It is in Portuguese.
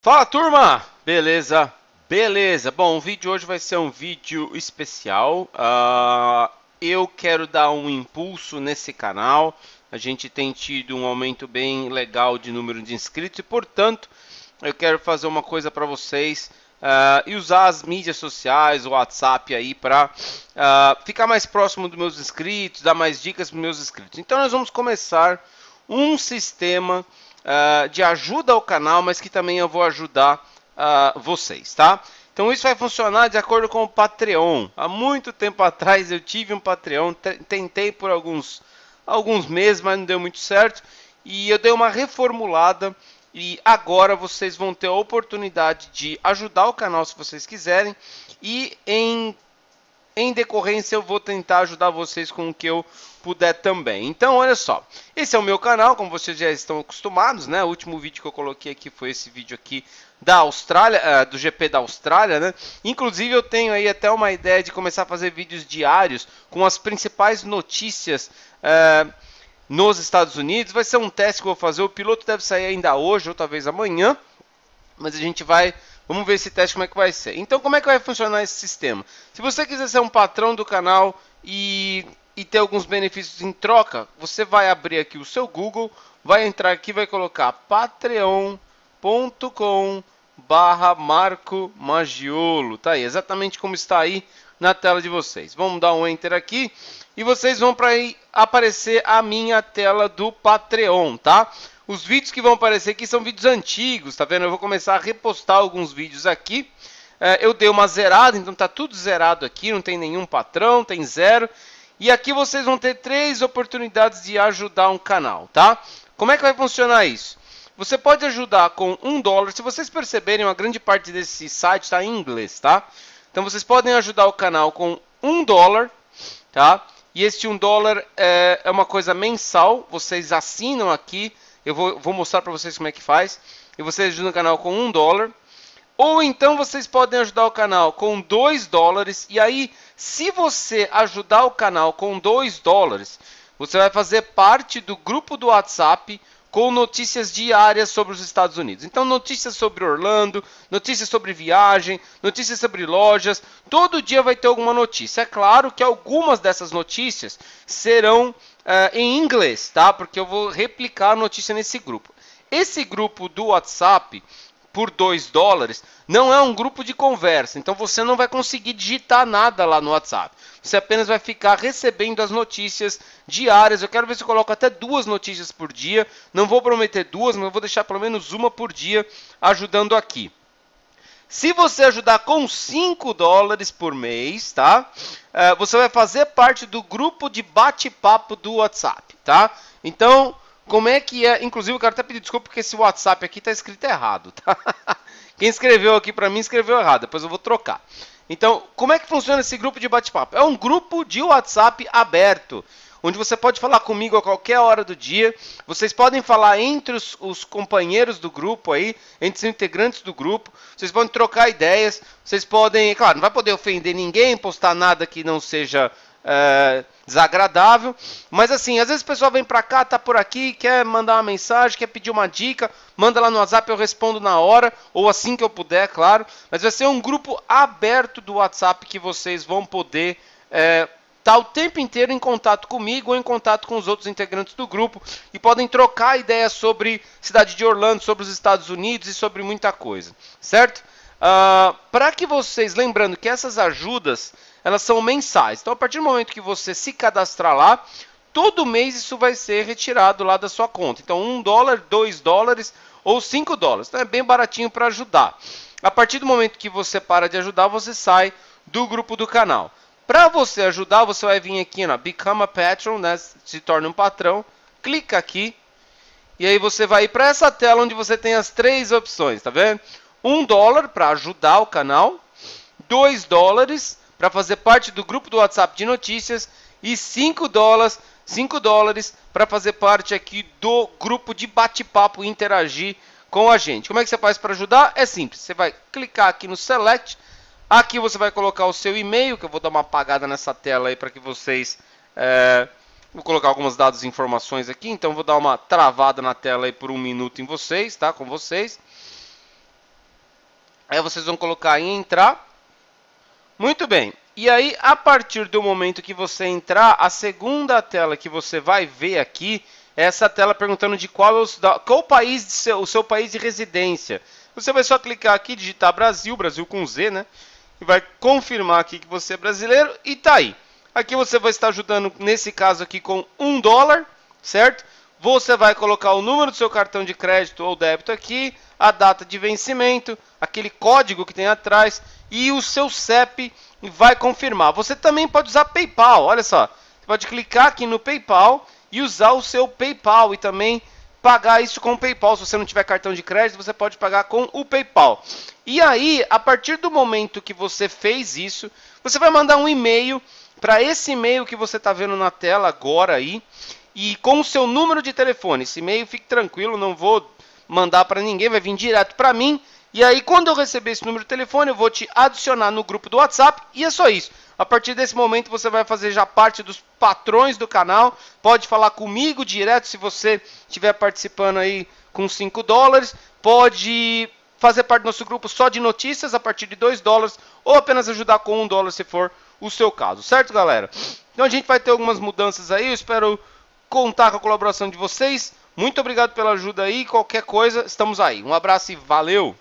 Fala turma, beleza? Beleza, bom, o vídeo hoje vai ser um vídeo especial. Uh, eu quero dar um impulso nesse canal. A gente tem tido um aumento bem legal de número de inscritos e, portanto, eu quero fazer uma coisa para vocês uh, e usar as mídias sociais, o WhatsApp aí para uh, ficar mais próximo dos meus inscritos, dar mais dicas para meus inscritos. Então, nós vamos começar um sistema uh, de ajuda ao canal, mas que também eu vou ajudar uh, vocês, tá? Então isso vai funcionar de acordo com o Patreon. Há muito tempo atrás eu tive um Patreon, tentei por alguns, alguns meses, mas não deu muito certo. E eu dei uma reformulada e agora vocês vão ter a oportunidade de ajudar o canal se vocês quiserem. E em em decorrência, eu vou tentar ajudar vocês com o que eu puder também. Então, olha só. Esse é o meu canal, como vocês já estão acostumados, né? O último vídeo que eu coloquei aqui foi esse vídeo aqui da Austrália, uh, do GP da Austrália, né? Inclusive, eu tenho aí até uma ideia de começar a fazer vídeos diários com as principais notícias uh, nos Estados Unidos. Vai ser um teste que eu vou fazer. O piloto deve sair ainda hoje ou talvez amanhã. Mas a gente vai Vamos ver esse teste como é que vai ser. Então, como é que vai funcionar esse sistema? Se você quiser ser um patrão do canal e, e ter alguns benefícios em troca, você vai abrir aqui o seu Google, vai entrar aqui, vai colocar patreon.com barra Marco Magiolo. Tá aí, exatamente como está aí na tela de vocês. Vamos dar um Enter aqui e vocês vão para aparecer a minha tela do Patreon, tá? Os vídeos que vão aparecer aqui são vídeos antigos, tá vendo? Eu vou começar a repostar alguns vídeos aqui. É, eu dei uma zerada, então tá tudo zerado aqui, não tem nenhum patrão, tem zero. E aqui vocês vão ter três oportunidades de ajudar um canal, tá? Como é que vai funcionar isso? Você pode ajudar com um dólar. Se vocês perceberem, uma grande parte desse site está em inglês, tá? Então vocês podem ajudar o canal com um dólar, tá? E este um dólar é, é uma coisa mensal. Vocês assinam aqui eu vou, vou mostrar para vocês como é que faz. E vocês ajudam o canal com um dólar. Ou então vocês podem ajudar o canal com 2 dólares. E aí, se você ajudar o canal com 2 dólares, você vai fazer parte do grupo do WhatsApp com notícias diárias sobre os Estados Unidos. Então, notícias sobre Orlando, notícias sobre viagem, notícias sobre lojas. Todo dia vai ter alguma notícia. É claro que algumas dessas notícias serão uh, em inglês, tá? Porque eu vou replicar a notícia nesse grupo. Esse grupo do WhatsApp por 2 dólares não é um grupo de conversa, então você não vai conseguir digitar nada lá no WhatsApp. Você apenas vai ficar recebendo as notícias diárias. Eu quero ver se eu coloco até duas notícias por dia. Não vou prometer duas, mas vou deixar pelo menos uma por dia ajudando aqui. Se você ajudar com 5 dólares por mês, tá? É, você vai fazer parte do grupo de bate-papo do WhatsApp, tá? Então, como é que é? Inclusive, eu quero até pedir desculpa porque esse WhatsApp aqui está escrito errado, tá? Quem escreveu aqui para mim escreveu errado, depois eu vou trocar. Então, como é que funciona esse grupo de bate-papo? É um grupo de WhatsApp aberto onde você pode falar comigo a qualquer hora do dia. Vocês podem falar entre os, os, companheiros do grupo aí, entre os integrantes do grupo. Vocês podem trocar ideias. Vocês podem, claro, não vai poder ofender ninguém, postar nada que não seja é, desagradável. Mas assim, às vezes o pessoal vem pra cá, tá por aqui, quer mandar uma mensagem, quer pedir uma dica, manda lá no WhatsApp, eu respondo na hora, ou assim que eu puder, claro. Mas vai ser um grupo aberto do WhatsApp que vocês vão poder é, está o tempo inteiro em contato comigo ou em contato com os outros integrantes do grupo e podem trocar ideias sobre cidade de Orlando, sobre os Estados Unidos e sobre muita coisa, certo? Uh, ah, Para que vocês, lembrando que essas ajudas elas são mensais, então a partir do momento que você se cadastrar lá, todo mês isso vai ser retirado lá da sua conta. Então, um dólar, dois dólares ou cinco dólares. Então é bem baratinho para ajudar. A partir do momento que você para de ajudar, você sai do grupo do canal. Para você ajudar, você vai vir aqui na Become a Patron, né? se torne um patrão. Clica aqui. E aí você vai para essa tela onde você tem as três opções, tá vendo? Um dólar para ajudar o canal. Dois dólares para fazer parte do grupo do WhatsApp de notícias. E cinco dólares, 5 dólares para fazer parte aqui do grupo de bate-papo e interagir com a gente. Como é que você faz para ajudar? É simples. Você vai clicar aqui no Select Aqui você vai colocar o seu e-mail, que eu vou dar uma apagada nessa tela aí para que vocês... É, vou colocar alguns dados e informações aqui, então vou dar uma travada na tela aí por um minuto em vocês, tá? Com vocês. Aí vocês vão colocar em entrar. Muito bem. E aí, a partir do momento que você entrar, a segunda tela que você vai ver aqui é essa tela perguntando de qual é o, qual país seu, o seu país de residência. Você vai só clicar aqui, digitar Brasil, Brasil com Z, né? Vai confirmar aqui que você é brasileiro e tá aí. Aqui você vai estar ajudando, nesse caso aqui, com um dólar, certo? Você vai colocar o número do seu cartão de crédito ou débito aqui, a data de vencimento, aquele código que tem atrás e o seu CEP e vai confirmar. Você também pode usar PayPal, olha só. Você pode clicar aqui no PayPal e usar o seu PayPal e também pagar isso com o PayPal. Se você não tiver cartão de crédito, você pode pagar com o PayPal. E aí, a partir do momento que você fez isso, você vai mandar um e-mail para esse e-mail que você está vendo na tela agora aí e com o seu número de telefone. Esse e-mail, fique tranquilo, não vou mandar para ninguém, vai vir direto para mim. E aí, quando eu receber esse número de telefone, eu vou te adicionar no grupo do WhatsApp e é só isso. A partir desse momento, você vai fazer já parte dos patrões do canal. Pode falar comigo direto se você estiver participando aí com 5 dólares. Pode fazer parte do nosso grupo só de notícias a partir de 2 dólares ou apenas ajudar com 1 um dólar se for o seu caso, certo, galera? Então a gente vai ter algumas mudanças aí. Eu espero contar com a colaboração de vocês. Muito obrigado pela ajuda aí. Qualquer coisa, estamos aí. Um abraço e valeu!